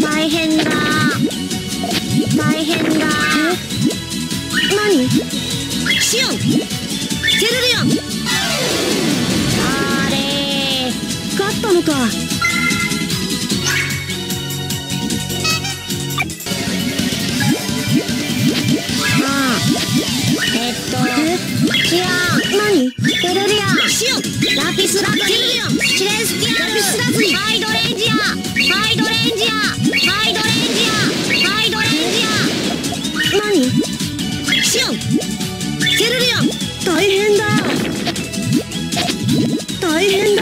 大変だ。大変だ。何？シオン。セルリオン。あれ。勝ったのか。まあ。えっといや何？ルリアラピスラズリチレスアハイドレン。ジアハイドレン。ジアハイドレン。ジアハイドレン。ジア何シオン。ルリアン。大変だ大変だ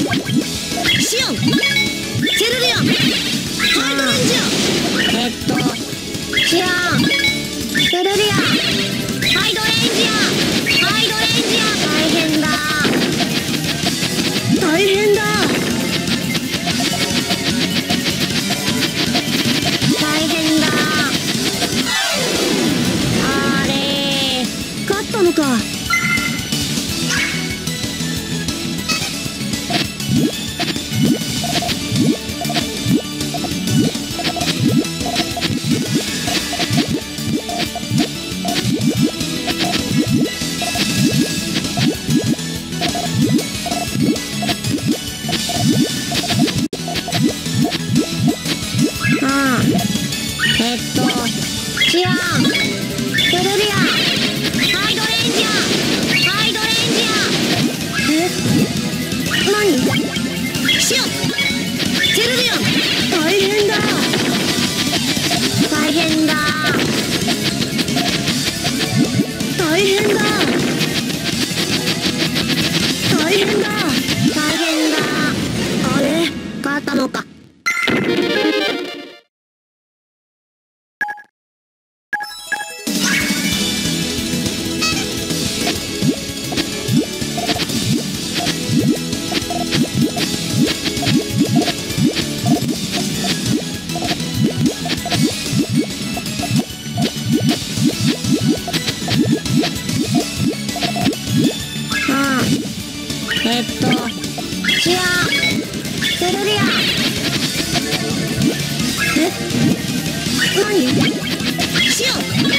し！あえっとチアセルリアえ何シオ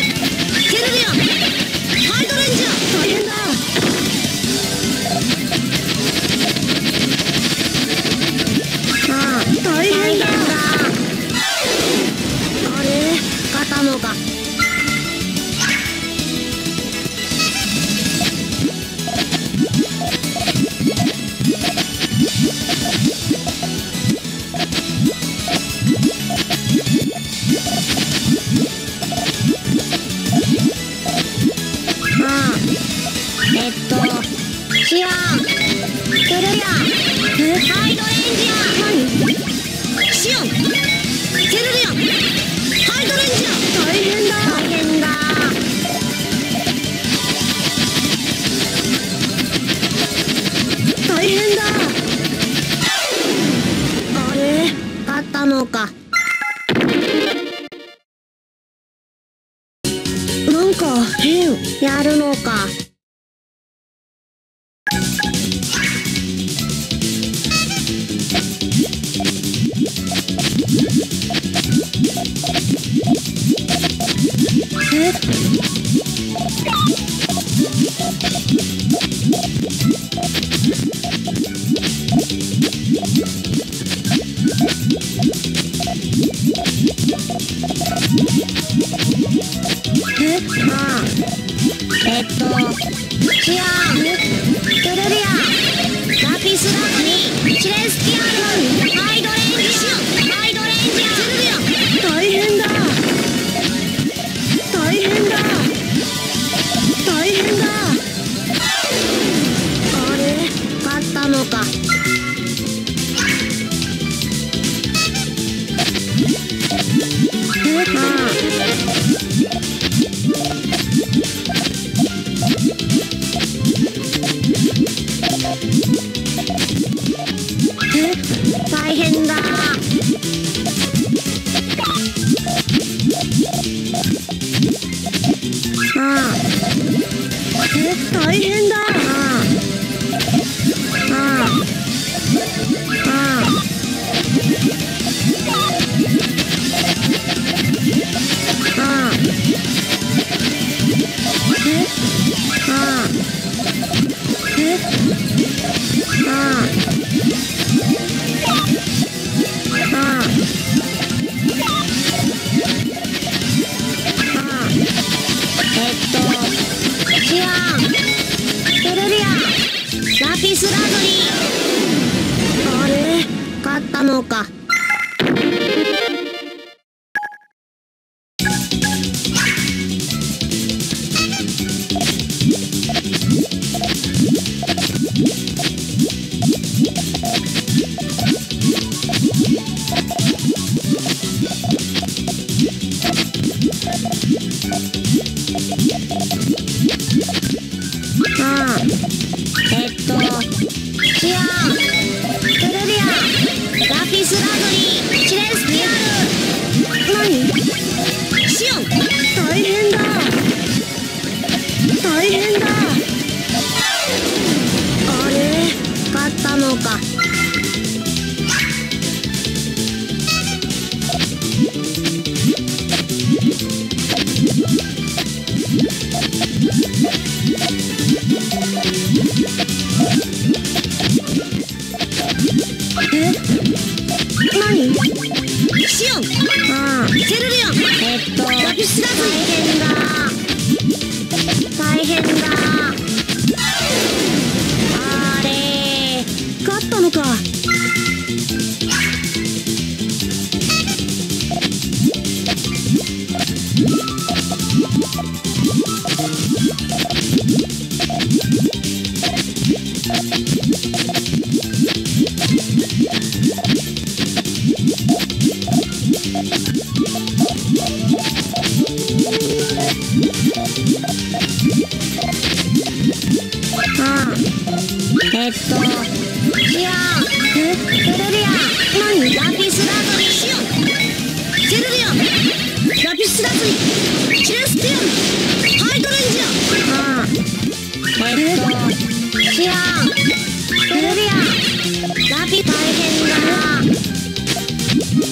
のか。なんか変。やるのか。えっと、いや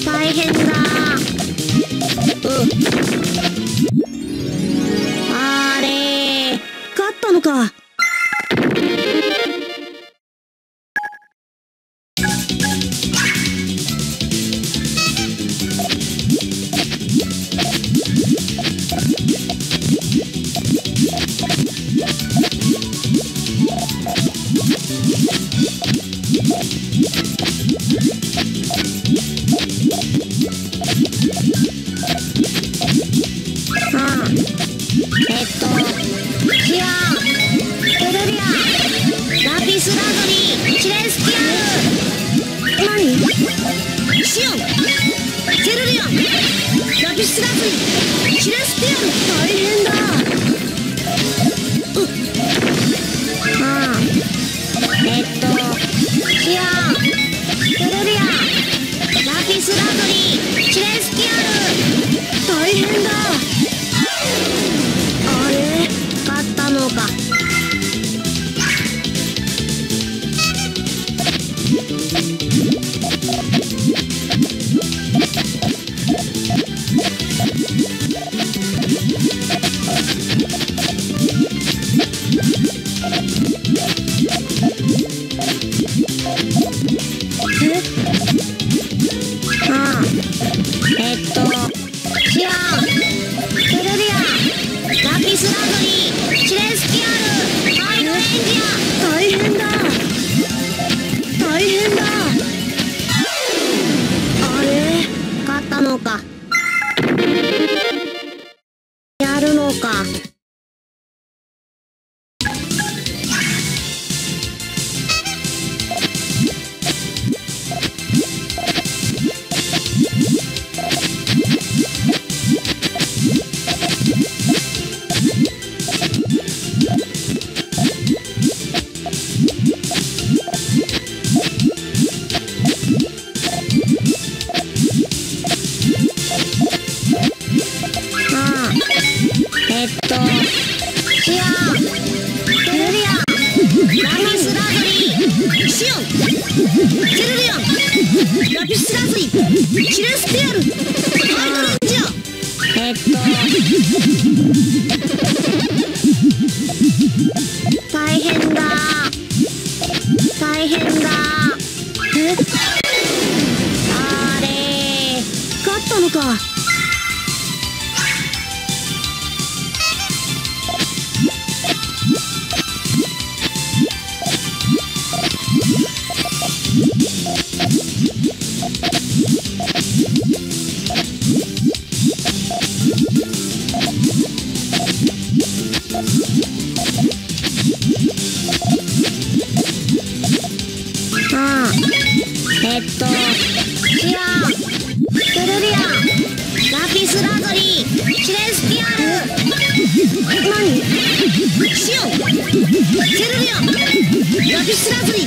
大変だ。うあれ。勝ったのか。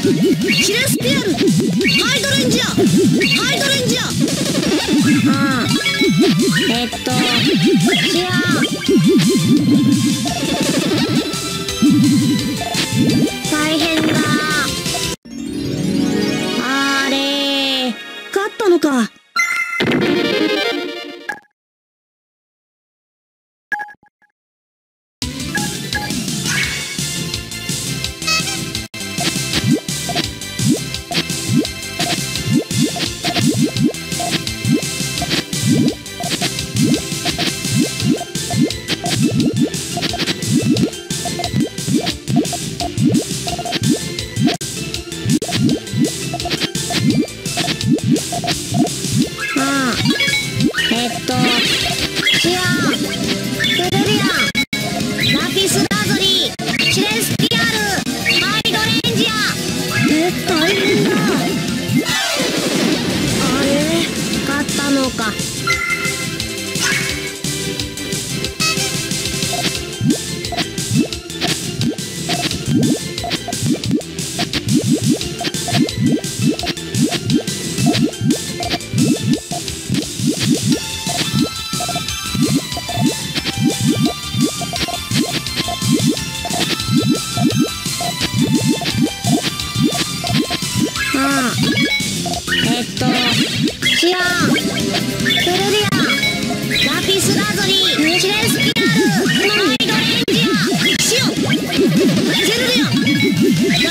にキレスピアル。ハイドレンジアハイドレンジアうんえっとシア大変。だ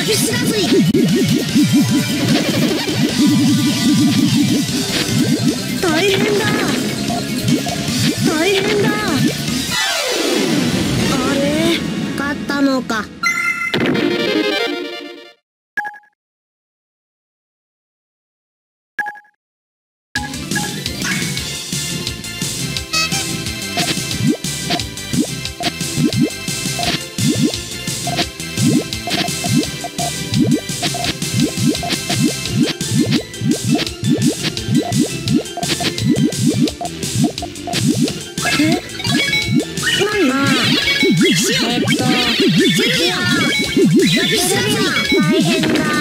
きすがつい Ежемина!